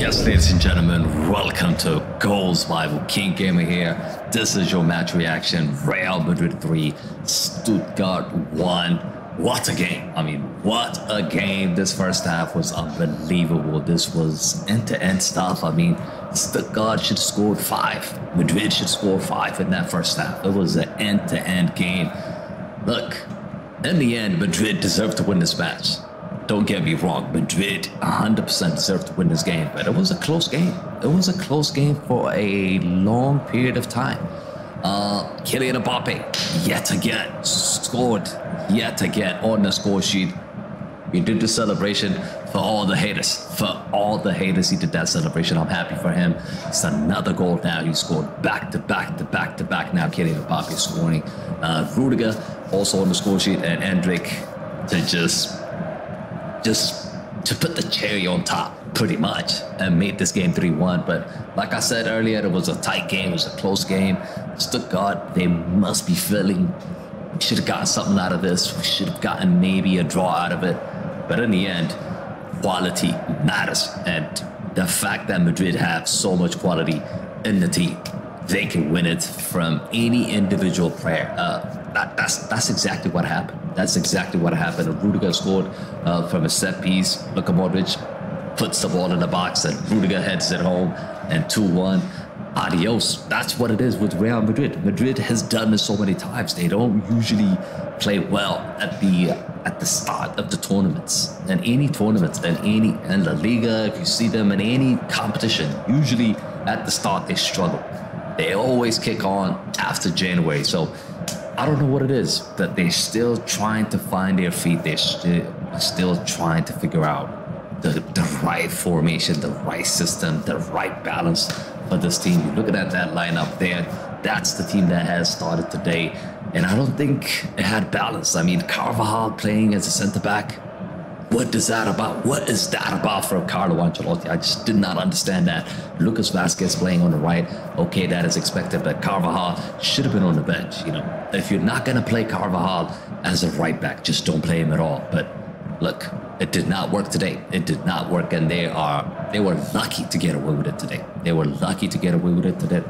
Yes, ladies and gentlemen, welcome to Goals Bible. King Gamer here. This is your match reaction. Real Madrid 3, Stuttgart 1. What a game. I mean, what a game. This first half was unbelievable. This was end-to-end stuff. I mean, Stuttgart should have scored five. Madrid should score five in that first half. It was an end-to-end game. Look, in the end, Madrid deserved to win this match. Don't get me wrong, Madrid 100% deserved to win this game, but it was a close game. It was a close game for a long period of time. Uh, Kylian Mbappe, yet again, scored yet again on the score sheet. He did the celebration for all the haters. For all the haters, he did that celebration. I'm happy for him. It's another goal now. He scored back to back to back to back. Now Kylian Mbappe scoring. Uh, Rudiger also on the score sheet, and Endrick to just just to put the cherry on top, pretty much, and made this game 3 1. But like I said earlier, it was a tight game, it was a close game. Stuttgart, they must be feeling should have gotten something out of this. We should have gotten maybe a draw out of it. But in the end, quality matters. And the fact that Madrid have so much quality in the team, they can win it from any individual player. Uh, that, that's that's exactly what happened. That's exactly what happened. Rudiger scored uh, from a set piece. Luka Modric puts the ball in the box, and Rudiger heads it home, and 2-1. Adios. That's what it is with Real Madrid. Madrid has done this so many times. They don't usually play well at the at the start of the tournaments and any tournaments and any in La Liga. If you see them in any competition, usually at the start they struggle. They always kick on after January. So I don't know what it is that they're still trying to find their feet. They're still, still trying to figure out the, the right formation, the right system, the right balance for this team. You look at that, that lineup there. That's the team that has started today. And I don't think it had balance. I mean, Carvajal playing as a center back, what is that about? What is that about for Carlo Ancelotti? I just did not understand that. Lucas Vazquez playing on the right, okay, that is expected, but Carvajal should have been on the bench. You know, if you're not gonna play Carvajal as a right back, just don't play him at all. But look, it did not work today. It did not work, and they are they were lucky to get away with it today. They were lucky to get away with it today.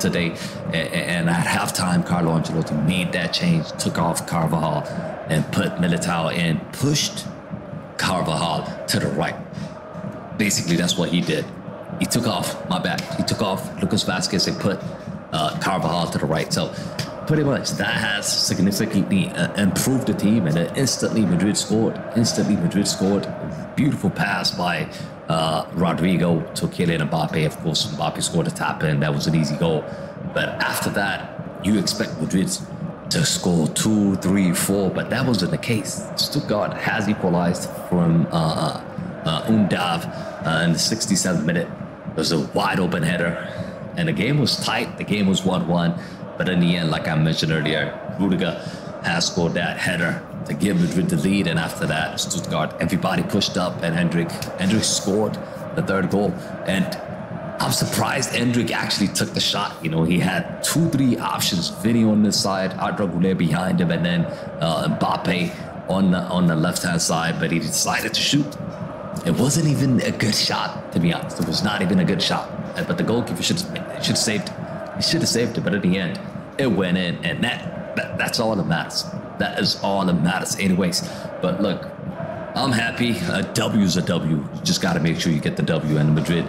Today, and at halftime, Carlo Ancelotti made that change, took off Carvajal, and put Militao in, pushed Carvajal to the right. Basically, that's what he did. He took off, my bad. He took off Lucas Vazquez and put uh, Carvajal to the right. So, pretty much that has significantly uh, improved the team. And instantly, Madrid scored. Instantly, Madrid scored. Beautiful pass by uh, Rodrygo to Kylian Mbappe. Of course, Mbappe scored a tap in. That was an easy goal. But after that, you expect Madrid to score two, three, four, but that wasn't the case. Stuttgart has equalized from uh, uh, uh Undav uh, in the 67th minute. It was a wide open header, and the game was tight. The game was 1 1, but in the end, like I mentioned earlier, Rudiger has scored that header to give Madrid the lead, and after that, Stuttgart, everybody pushed up, and Endrick, Endrick scored the third goal. And I'm surprised Endrick actually took the shot. You know, he had two, three options. Vinny on this side, Arda Güler behind him, and then uh, Mbappe on the, on the left hand side, but he decided to shoot. It wasn't even a good shot, to be honest. It was not even a good shot. But the goalkeeper should should saved it. He should have saved it, but at the end, it went in, and that, that that's all that matters. That is all that matters, anyways. But look, I'm happy. A W is a W. You just got to make sure you get the W. And Madrid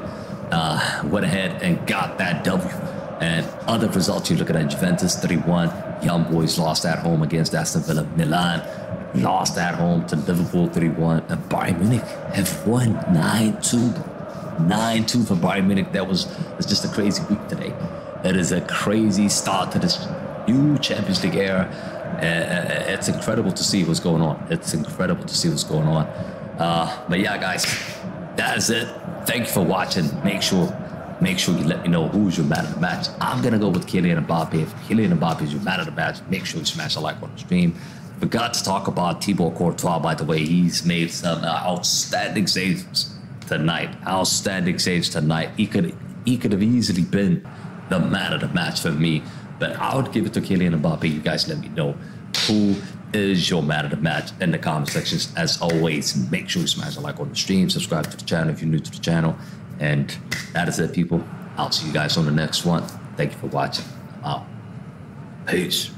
uh, went ahead and got that W. And other results, you look at Juventus 3 1. Young Boys lost at home against Aston Villa. Milan lost at home to Liverpool 3 1. And Bayern Munich have won 9 2. 9 2 for Bayern Munich. That was, was just a crazy week today. That is a crazy start to this new Champions League era. Uh, it's incredible to see what's going on. It's incredible to see what's going on. Uh, but yeah, guys, that's it. Thank you for watching. Make sure make sure you let me know who's your man of the match. I'm gonna go with Kylian Mbappe. If Kylian Mbappe is your man of the match, make sure you smash a like on the stream. Forgot to talk about Thibaut Courtois, by the way. He's made some uh, outstanding saves tonight. Outstanding saves tonight. He could he could have easily been the man of the match for me. But I would give it to Kylian Mbappe. You guys let me know who is your man of the match in the comment sections. As always, make sure you smash a like on the stream, subscribe to the channel if you're new to the channel, And that is it, people. I'll see you guys on the next one. Thank you for watching. I'm out. Peace.